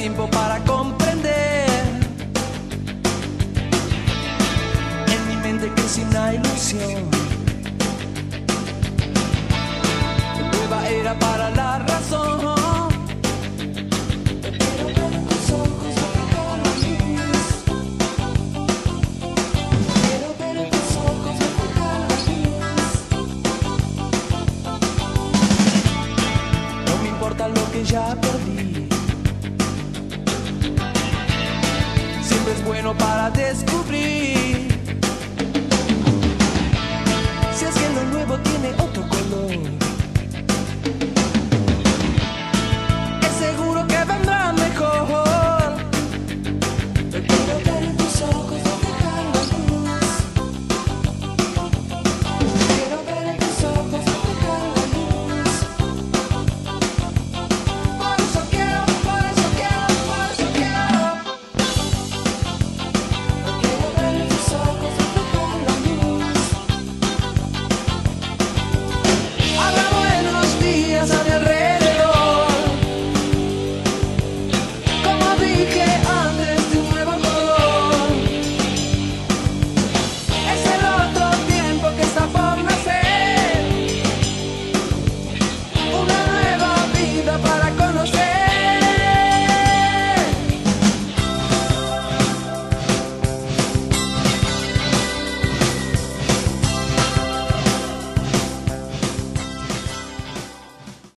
tiempo para comprender. En mi mente crece una ilusión. Nueva era para la razón. Pero bueno para descubrir.